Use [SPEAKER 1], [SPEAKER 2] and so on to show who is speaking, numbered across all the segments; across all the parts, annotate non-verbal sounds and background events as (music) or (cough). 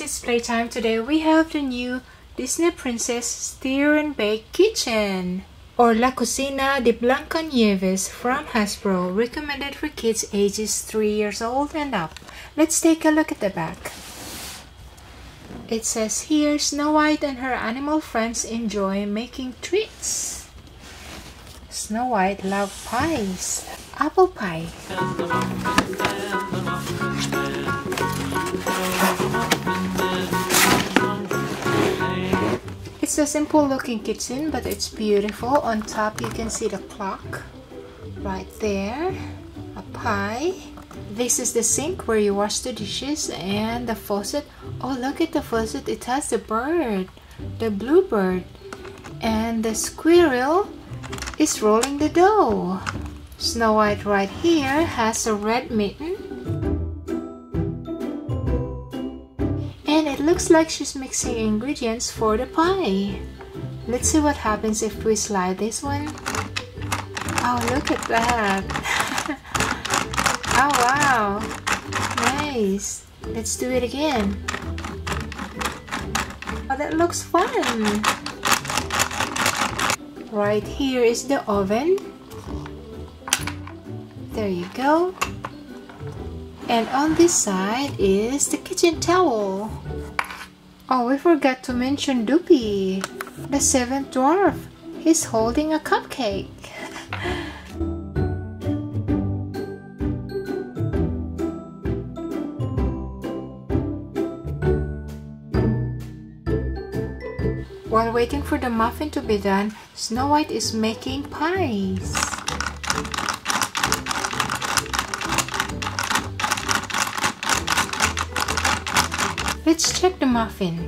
[SPEAKER 1] it's playtime. Today we have the new Disney Princess Stir and Bake Kitchen or La Cocina de Blancanieves from Hasbro, recommended for kids ages 3 years old and up. Let's take a look at the back. It says here Snow White and her animal friends enjoy making treats. Snow White love pies. Apple pie. It's a simple looking kitchen but it's beautiful. On top you can see the clock right there. A pie. This is the sink where you wash the dishes and the faucet. Oh look at the faucet. It has the bird. The bluebird. And the squirrel is rolling the dough. Snow White right here has a red mitten looks like she's mixing ingredients for the pie. Let's see what happens if we slide this one. Oh, look at that. (laughs) oh, wow. Nice. Let's do it again. Oh, that looks fun. Right here is the oven. There you go. And on this side is the kitchen towel. Oh, we forgot to mention Dopey, the seventh dwarf. He's holding a cupcake. (laughs) While waiting for the muffin to be done, Snow White is making pies. Let's check the muffin.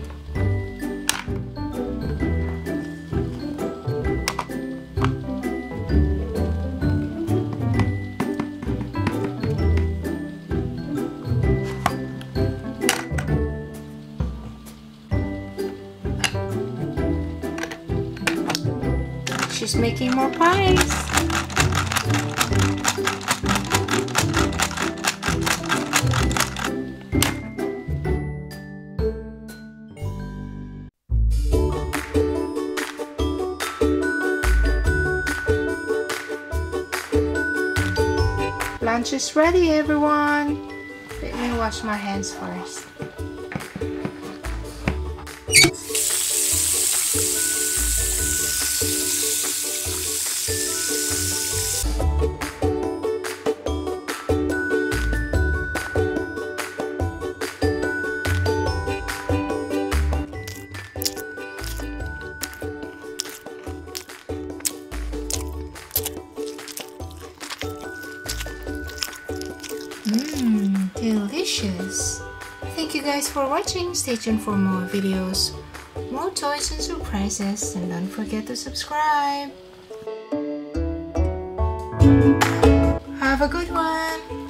[SPEAKER 1] She's making more pies. Lunch is ready, everyone. Let me wash my hands first. Mmm, delicious. Thank you guys for watching. Stay tuned for more videos, more toys and surprises, and don't forget to subscribe. Have a good one.